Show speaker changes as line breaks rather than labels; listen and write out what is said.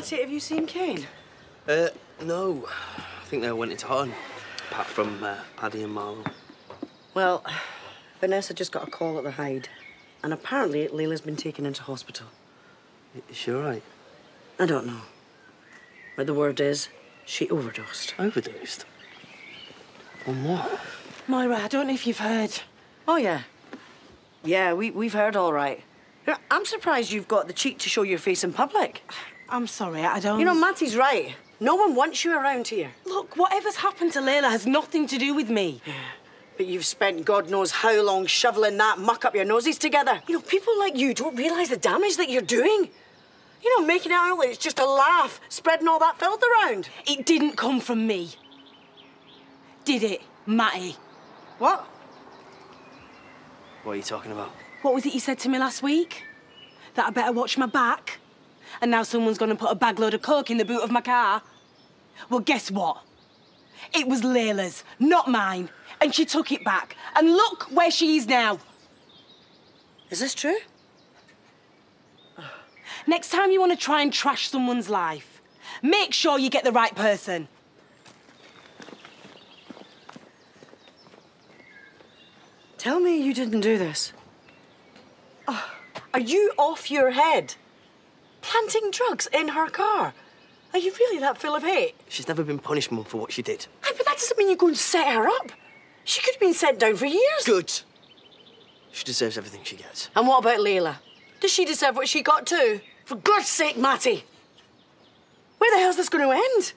Matty, have you seen Cain?
Uh, no. I think they went into hiding, apart from uh, Paddy and Marlon.
Well, Vanessa just got a call at the Hide, and apparently Leyla's been taken into hospital.
Is she all right?
I don't know. But the word is, she overdosed.
Overdosed? On what?
Moira, I don't know if you've heard.
Oh, yeah. Yeah, we, we've heard all right. I'm surprised you've got the cheek to show your face in public.
I'm sorry, I don't.
You know, Matty's right. No one wants you around here.
Look, whatever's happened to Leyla has nothing to do with me. Yeah.
But you've spent God knows how long shoveling that muck up your noses together. You know, people like you don't realise the damage that you're doing. You know, making it out like it's just a laugh, spreading all that filth around.
It didn't come from me. Did it, Matty?
What?
What are you talking about?
What was it you said to me last week? That I better watch my back? And now someone's gonna put a bagload of coke in the boot of my car? Well, guess what? It was Leyla's, not mine. And she took it back. And look where she is now.
Is this true?
Next time you want to try and trash someone's life, make sure you get the right person.
Tell me you didn't do this. Oh, are you off your head? Planting drugs in her car? Are you really that full of hate?
She's never been punished, Mum, for what she did.
Aye, but that doesn't mean you go and set her up. She could have been sent down for years.
Good. She deserves everything she gets.
And what about Leyla? Does she deserve what she got too? For God's sake, Matty! Where the hell's this going to end?